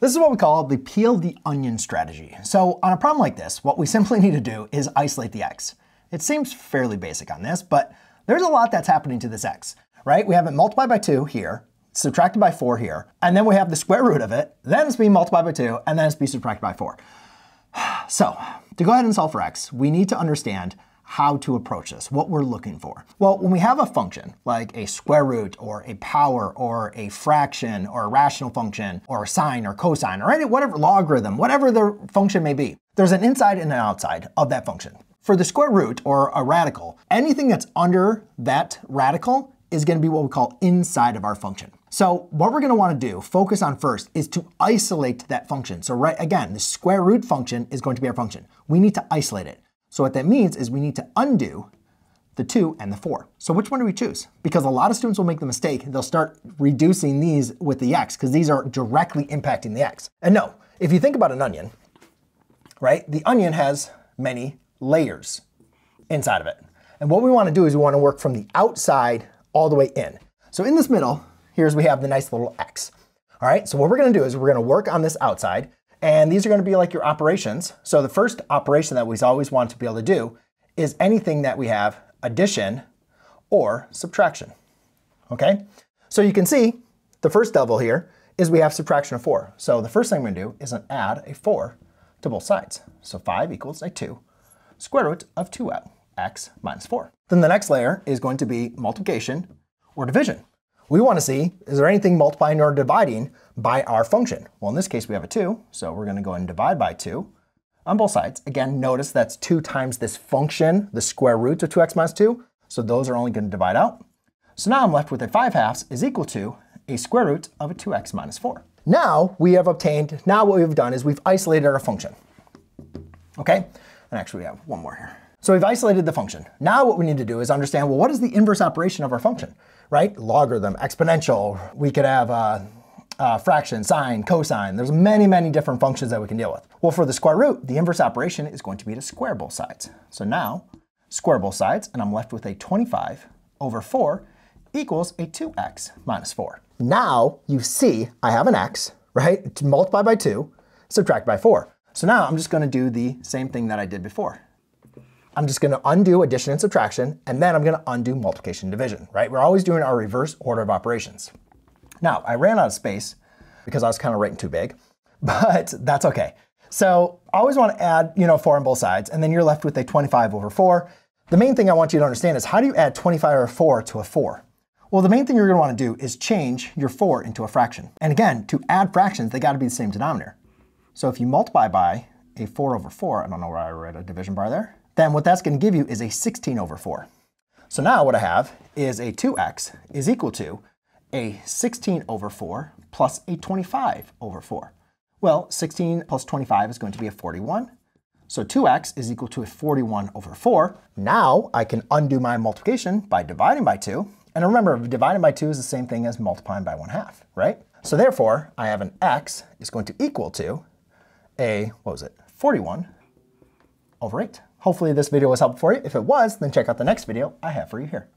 This is what we call the peel the onion strategy. So on a problem like this, what we simply need to do is isolate the x. It seems fairly basic on this, but there's a lot that's happening to this x, right? We have it multiplied by 2 here, subtracted by 4 here, and then we have the square root of it, then it's being multiplied by 2, and then it's being subtracted by 4. So to go ahead and solve for x, we need to understand how to approach this, what we're looking for. Well, when we have a function, like a square root or a power or a fraction or a rational function or a sine or cosine or any whatever logarithm, whatever the function may be, there's an inside and an outside of that function. For the square root or a radical, anything that's under that radical is going to be what we call inside of our function. So what we're going to want to do, focus on first, is to isolate that function. So right again, the square root function is going to be our function. We need to isolate it. So what that means is we need to undo the 2 and the 4. So which one do we choose? Because a lot of students will make the mistake, they'll start reducing these with the x, because these are directly impacting the x. And no, if you think about an onion, right, the onion has many layers inside of it. And what we want to do is we want to work from the outside all the way in. So in this middle, here's we have the nice little x. All right, so what we're going to do is we're going to work on this outside, and these are going to be like your operations. So the first operation that we always want to be able to do is anything that we have addition or subtraction. Okay? So you can see the first double here is we have subtraction of 4. So the first thing I'm going to do is add a 4 to both sides. So 5 equals a 2 square root of 2x minus 4. Then the next layer is going to be multiplication or division. We want to see, is there anything multiplying or dividing by our function? Well, in this case, we have a 2, so we're going to go ahead and divide by 2 on both sides. Again, notice that's 2 times this function, the square root of 2x minus 2, so those are only going to divide out. So now I'm left with a 5 halves is equal to a square root of a 2x minus 4. Now we have obtained, now what we've done is we've isolated our function. Okay? And actually we have one more here. So we've isolated the function. Now what we need to do is understand, well, what is the inverse operation of our function, right? Logarithm, exponential, we could have uh, uh, fraction, sine, cosine. There's many, many different functions that we can deal with. Well, for the square root, the inverse operation is going to be to square both sides. So now, square both sides, and I'm left with a 25 over 4 equals a 2x minus 4. Now you see I have an x, right? Multiply by 2, subtract by 4. So now I'm just going to do the same thing that I did before. I'm just to undo addition and subtraction, and then I'm going to undo multiplication and division, right? We're always doing our reverse order of operations. Now, I ran out of space because I was kind of writing too big, but that's okay. So I always want to add, you know, 4 on both sides, and then you're left with a 25 over 4. The main thing I want you to understand is how do you add 25 over 4 to a 4? Well, the main thing you're going to want to do is change your 4 into a fraction. And again, to add fractions, they got to be the same denominator. So if you multiply by a 4 over 4, I don't know where I read a division bar there, then what that's going to give you is a 16 over 4. So now what I have is a 2x is equal to a 16 over 4 plus a 25 over 4. Well, 16 plus 25 is going to be a 41. So 2x is equal to a 41 over 4. Now I can undo my multiplication by dividing by 2. And remember, dividing by 2 is the same thing as multiplying by 1 half, right? So therefore, I have an x is going to equal to a, what was it, 41 over 8. Hopefully this video was helpful for you. If it was, then check out the next video I have for you here.